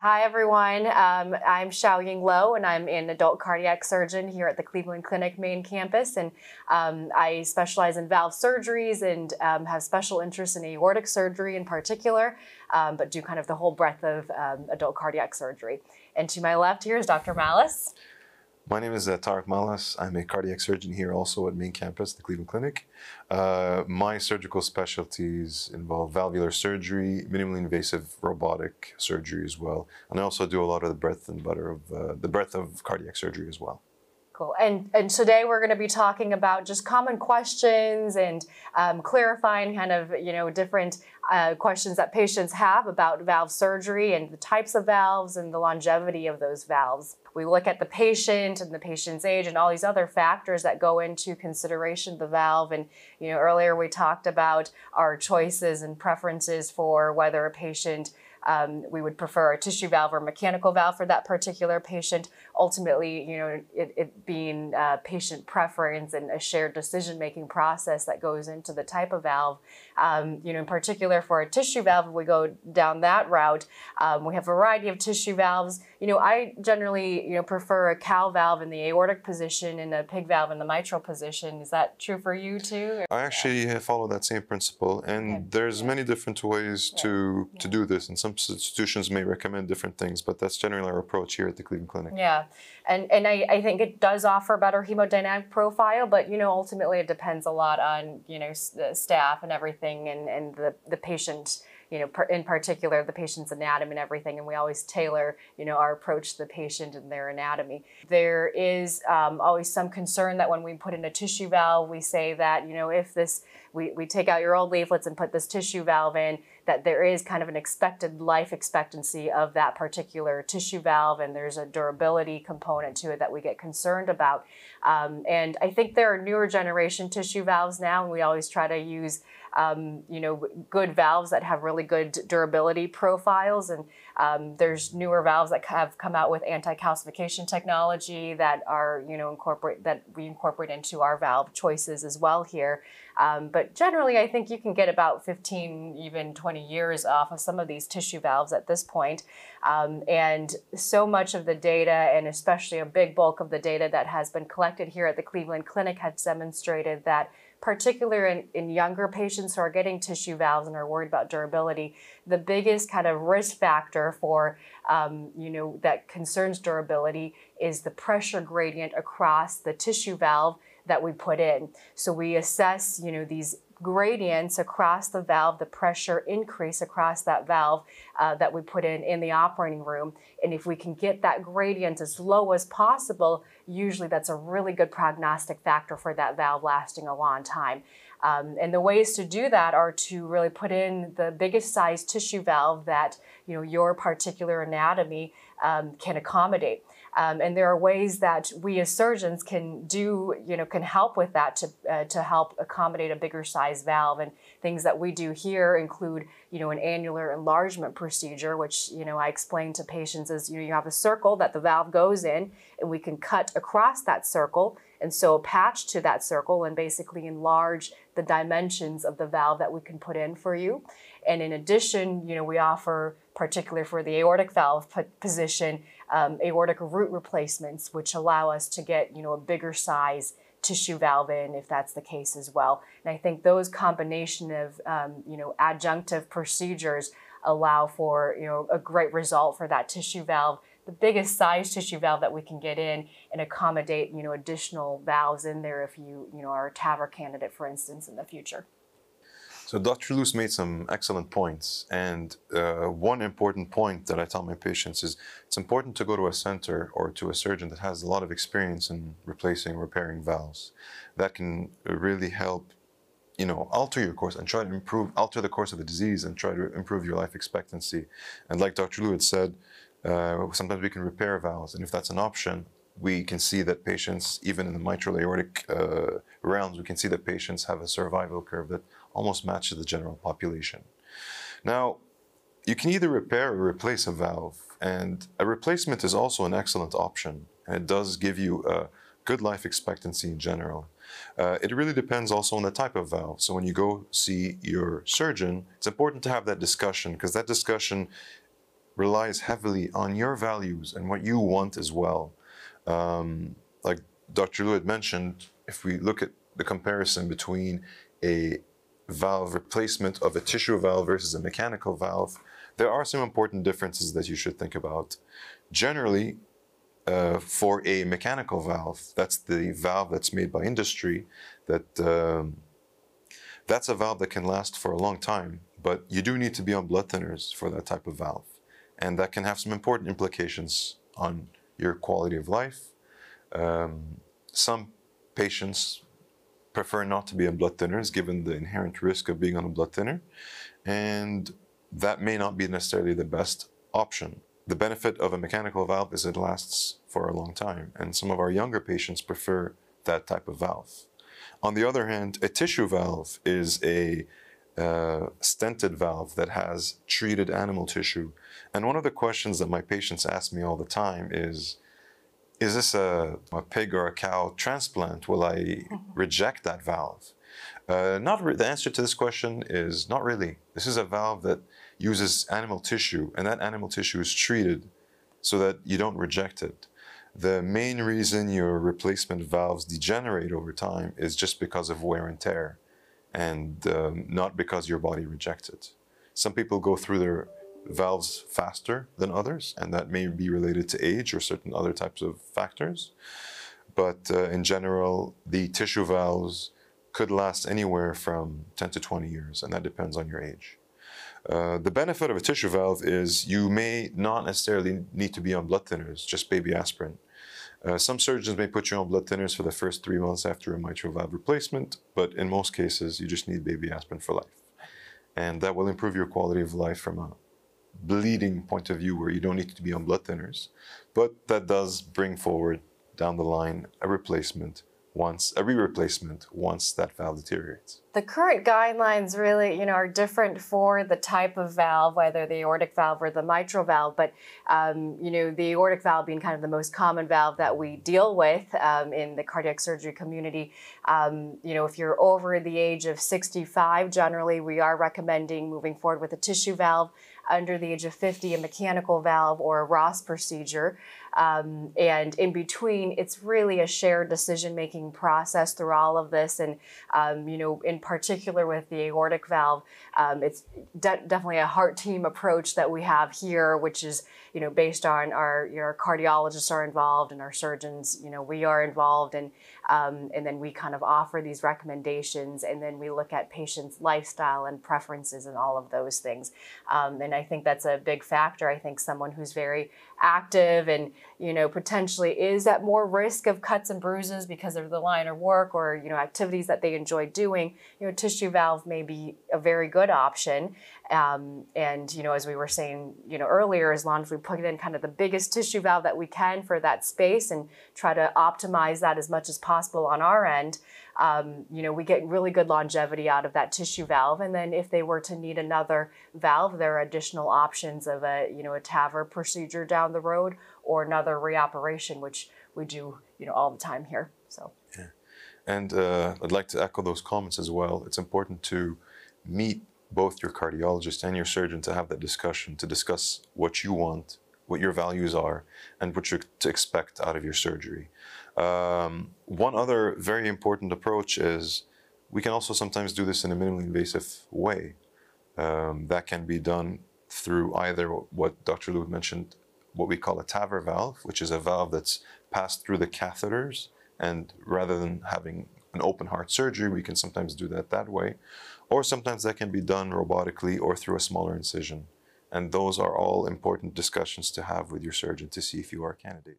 Hi, everyone. Um, I'm Xiaoying Lou, and I'm an adult cardiac surgeon here at the Cleveland Clinic main campus. And um, I specialize in valve surgeries and um, have special interest in aortic surgery in particular, um, but do kind of the whole breadth of um, adult cardiac surgery. And to my left here is Dr. Malas. My name is uh, Tarek Malas. I'm a cardiac surgeon here also at main campus, the Cleveland Clinic. Uh, my surgical specialties involve valvular surgery, minimally invasive robotic surgery as well. And I also do a lot of the breadth and butter of uh, the breadth of cardiac surgery as well. Cool. And, and today we're going to be talking about just common questions and um, clarifying kind of, you know, different uh, questions that patients have about valve surgery and the types of valves and the longevity of those valves. We look at the patient and the patient's age and all these other factors that go into consideration the valve. And, you know, earlier we talked about our choices and preferences for whether a patient um, we would prefer a tissue valve or mechanical valve for that particular patient. Ultimately, you know, it, it being uh, patient preference and a shared decision-making process that goes into the type of valve. Um, you know, in particular for a tissue valve, if we go down that route, um, we have a variety of tissue valves. You know, I generally, you know, prefer a cow valve in the aortic position and a PIG valve in the mitral position. Is that true for you too? I actually follow that same principle, and okay. there's many different ways to to do this. In some institutions may recommend different things, but that's generally our approach here at the Cleveland Clinic. Yeah, and and I, I think it does offer a better hemodynamic profile, but you know ultimately it depends a lot on you know the staff and everything and and the the patient you know, in particular the patient's anatomy and everything, and we always tailor, you know, our approach to the patient and their anatomy. There is um, always some concern that when we put in a tissue valve, we say that, you know, if this, we, we take out your old leaflets and put this tissue valve in, that there is kind of an expected life expectancy of that particular tissue valve, and there's a durability component to it that we get concerned about. Um, and I think there are newer generation tissue valves now, and we always try to use um, you know, good valves that have really good durability profiles. And um, there's newer valves that have come out with anti-calcification technology that are, you know, incorporate that we incorporate into our valve choices as well here. Um, but generally, I think you can get about 15, even 20 years off of some of these tissue valves at this point. Um, and so much of the data, and especially a big bulk of the data that has been collected here at the Cleveland Clinic, has demonstrated that particularly in, in younger patients who are getting tissue valves and are worried about durability, the biggest kind of risk factor for, um, you know, that concerns durability is the pressure gradient across the tissue valve that we put in. So we assess, you know, these gradients across the valve, the pressure increase across that valve uh, that we put in in the operating room. And if we can get that gradient as low as possible, usually that's a really good prognostic factor for that valve lasting a long time. Um, and the ways to do that are to really put in the biggest size tissue valve that you know your particular anatomy um, can accommodate. Um, and there are ways that we as surgeons can do, you know, can help with that to, uh, to help accommodate a bigger size valve. And things that we do here include, you know, an annular enlargement procedure, which, you know, I explain to patients is, you know, you have a circle that the valve goes in and we can cut across that circle and so a patch to that circle and basically enlarge the dimensions of the valve that we can put in for you. And in addition, you know, we offer, particularly for the aortic valve position, um, aortic root replacements, which allow us to get, you know, a bigger size tissue valve in if that's the case as well. And I think those combination of, um, you know, adjunctive procedures allow for, you know, a great result for that tissue valve the biggest size tissue valve that we can get in and accommodate, you know, additional valves in there if you, you know, are a TAVR candidate, for instance, in the future. So Dr. Luce made some excellent points. And uh, one important point that I tell my patients is it's important to go to a center or to a surgeon that has a lot of experience in replacing, repairing valves. That can really help you know, alter your course and try to improve, alter the course of the disease and try to improve your life expectancy. And like Dr. Had said, uh, sometimes we can repair valves, and if that's an option, we can see that patients, even in the mitral aortic uh, realms, we can see that patients have a survival curve that almost matches the general population. Now, you can either repair or replace a valve, and a replacement is also an excellent option, and it does give you a good life expectancy in general. Uh, it really depends also on the type of valve. So when you go see your surgeon, it's important to have that discussion because that discussion relies heavily on your values and what you want as well. Um, like Dr. Lou had mentioned, if we look at the comparison between a valve replacement of a tissue valve versus a mechanical valve, there are some important differences that you should think about. Generally, uh, for a mechanical valve, that's the valve that's made by industry, that um, that's a valve that can last for a long time, but you do need to be on blood thinners for that type of valve. And that can have some important implications on your quality of life. Um, some patients prefer not to be on blood thinners given the inherent risk of being on a blood thinner, and that may not be necessarily the best option. The benefit of a mechanical valve is it lasts for a long time, and some of our younger patients prefer that type of valve. On the other hand, a tissue valve is a uh, stented valve that has treated animal tissue. And one of the questions that my patients ask me all the time is, is this a, a pig or a cow transplant? Will I reject that valve? Uh, not re- the answer to this question is not really. This is a valve that uses animal tissue, and that animal tissue is treated so that you don't reject it. The main reason your replacement valves degenerate over time is just because of wear and tear, and um, not because your body rejects it. Some people go through their valves faster than others, and that may be related to age or certain other types of factors. But uh, in general, the tissue valves could last anywhere from 10 to 20 years, and that depends on your age. Uh, the benefit of a tissue valve is you may not necessarily need to be on blood thinners, just baby aspirin. Uh, some surgeons may put you on blood thinners for the first three months after a mitral valve replacement, but in most cases, you just need baby aspirin for life. And that will improve your quality of life from a bleeding point of view where you don't need to be on blood thinners. But that does bring forward down the line a replacement once a re-replacement once that valve deteriorates. The current guidelines really, you know, are different for the type of valve, whether the aortic valve or the mitral valve. But um, you know, the aortic valve being kind of the most common valve that we deal with um, in the cardiac surgery community. Um, you know, if you're over the age of 65, generally we are recommending moving forward with a tissue valve. Under the age of 50, a mechanical valve or a Ross procedure. Um, and in between, it's really a shared decision making process through all of this. And, um, you know, in particular with the aortic valve, um, it's de- definitely a heart team approach that we have here, which is, you know, based on our, know, our cardiologists are involved and our surgeons, you know, we are involved. And, um, and then we kind of offer these recommendations and then we look at patients' lifestyle and preferences and all of those things. Um, and I think that's a big factor. I think someone who's very active and you know potentially is at more risk of cuts and bruises because of the line of work or you know activities that they enjoy doing you know tissue valve may be a very good option um, and you know as we were saying you know earlier as long as we put in kind of the biggest tissue valve that we can for that space and try to optimize that as much as possible on our end um, you know, we get really good longevity out of that tissue valve. And then if they were to need another valve, there are additional options of a, you know, a TAVR procedure down the road or another reoperation, which we do, you know, all the time here. So. Yeah. And uh, I'd like to echo those comments as well. It's important to meet both your cardiologist and your surgeon to have that discussion, to discuss what you want, what your values are, and what you're to expect out of your surgery. Um, one other very important approach is we can also sometimes do this in a minimally invasive way. Um, that can be done through either what Dr. Lou mentioned, what we call a TAVR valve, which is a valve that's passed through the catheters, and rather than having an open heart surgery, we can sometimes do that that way. Or sometimes that can be done robotically or through a smaller incision. And those are all important discussions to have with your surgeon to see if you are a candidate.